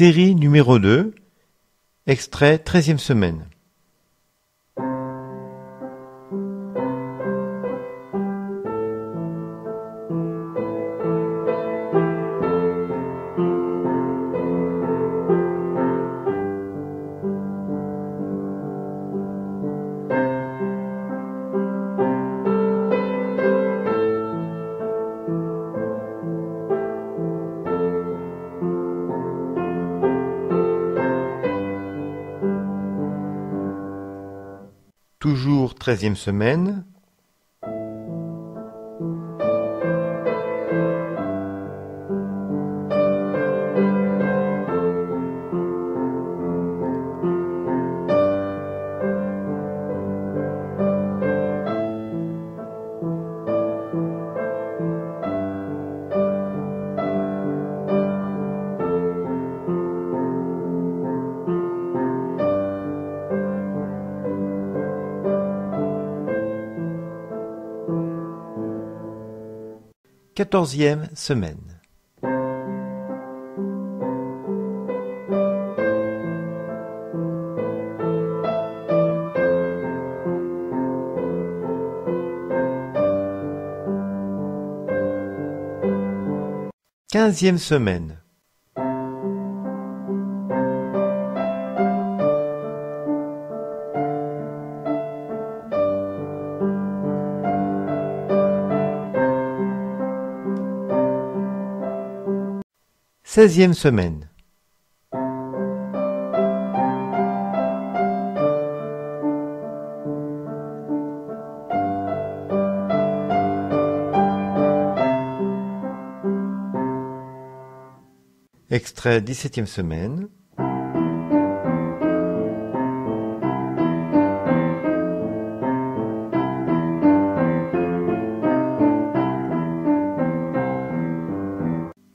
Série numéro 2, extrait 13e semaine. Treizième semaine. Quatorzième semaine. Quinzième semaine. Seizième semaine. Extrait dix-septième semaine.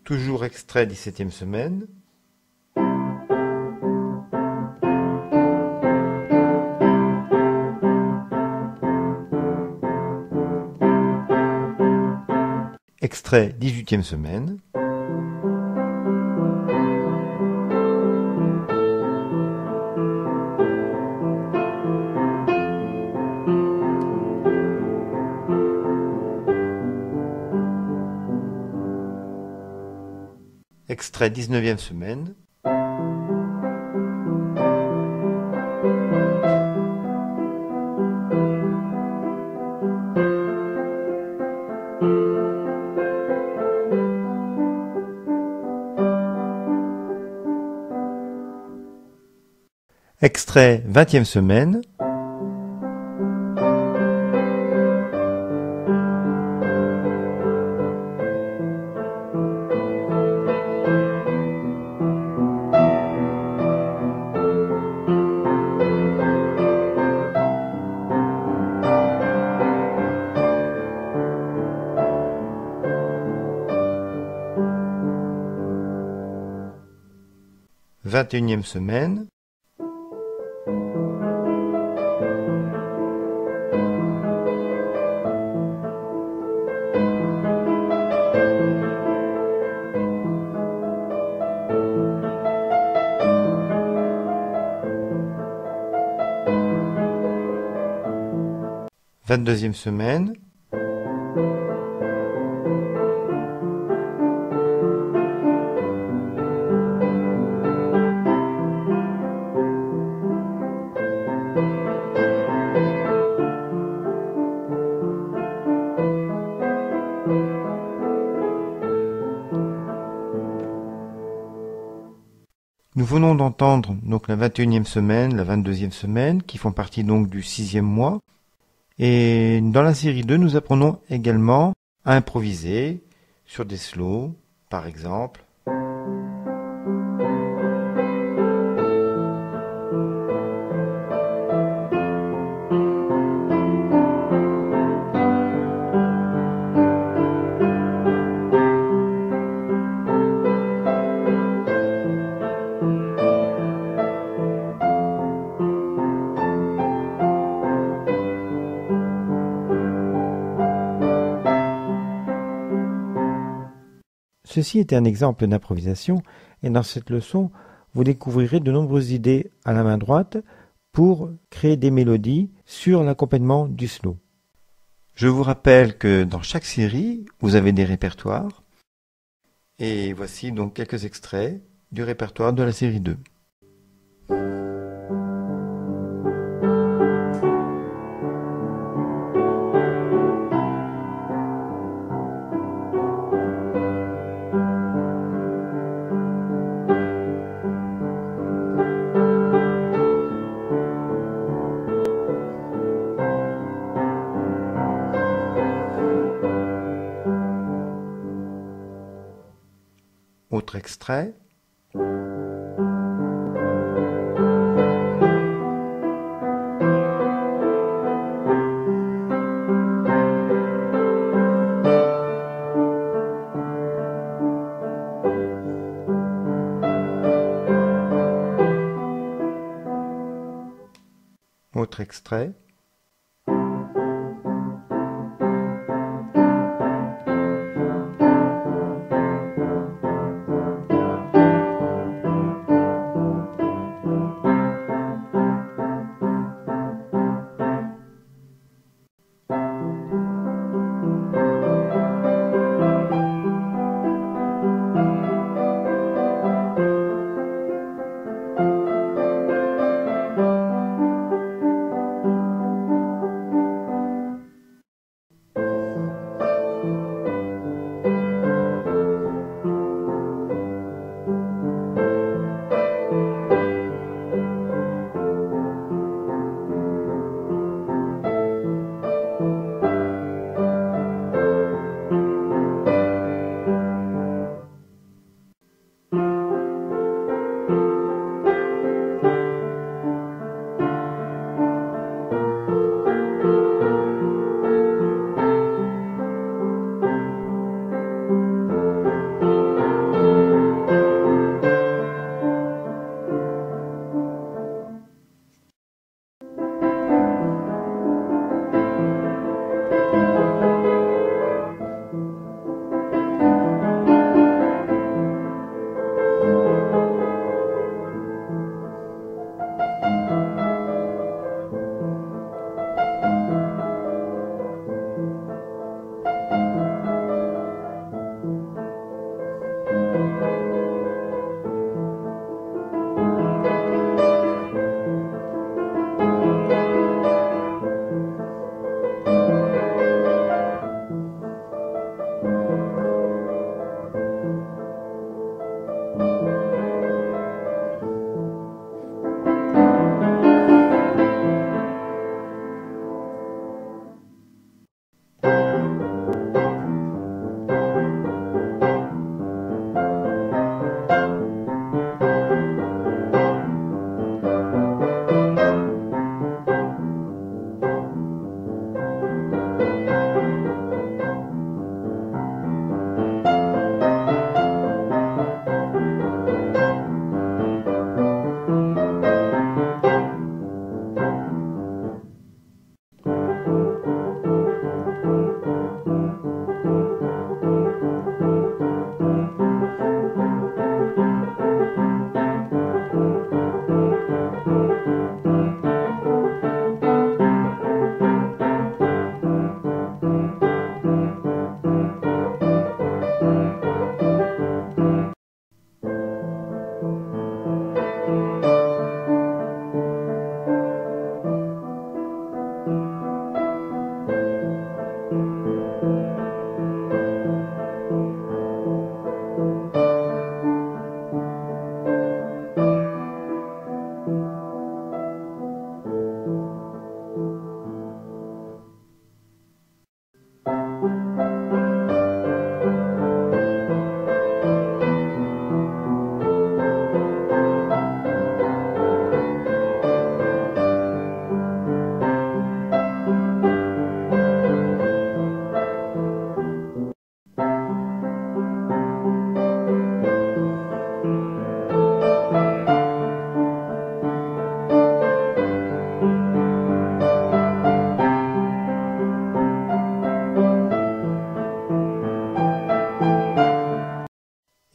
Toujours extrait dix-septième semaine. Extrait dix-huitième semaine. Extrait dix-neuvième semaine. Extrait vingtième semaine. Vingt et unième semaine. Vingt-deuxième semaine. Nous venons d'entendre donc la 21e semaine, la 22e semaine, qui font partie donc du sixième mois. Et dans la série 2, nous apprenons également à improviser sur des slows, par exemple. Ceci est un exemple d'improvisation et dans cette leçon, vous découvrirez de nombreuses idées à la main droite pour créer des mélodies sur l'accompagnement du slow. Je vous rappelle que dans chaque série, vous avez des répertoires. Et voici donc quelques extraits du répertoire de la série 2. Autre extrait. Autre extrait.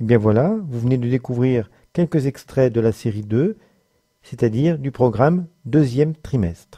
Bien voilà, vous venez de découvrir quelques extraits de la série 2, c'est-à-dire du programme deuxième trimestre.